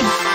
Bye.